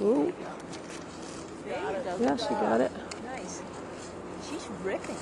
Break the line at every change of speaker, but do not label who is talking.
Ooh. Yeah, she got it.
Nice. She's ripping.